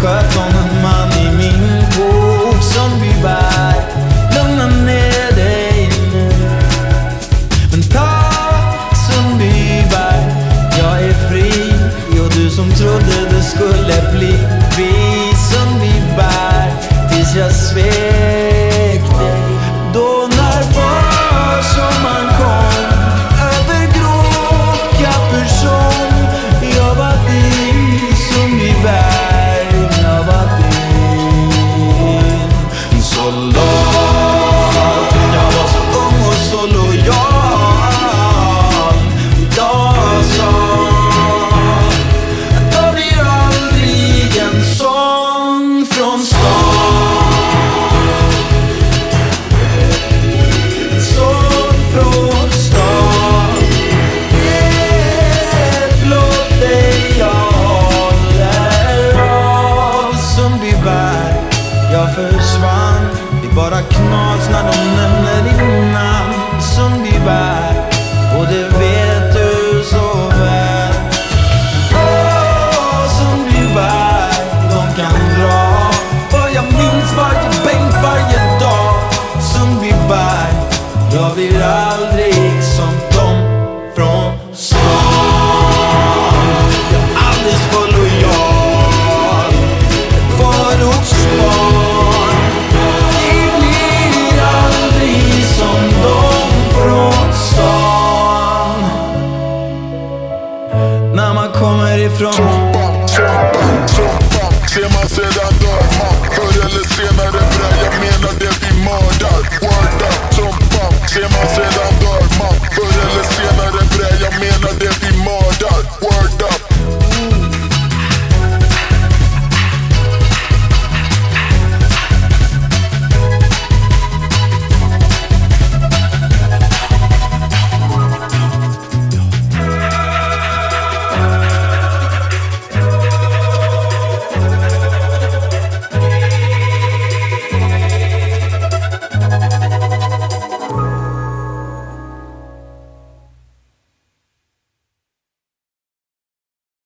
hurt on the money mean books be by Jag blir aldrig som dom från stan. Jag är alldeles för lojal. Ett förortsbarn. Jag blir aldrig som de från stan. När man kommer ifrån Ser man sedan dör man Förr eller senare bra, jag menar det vi mördar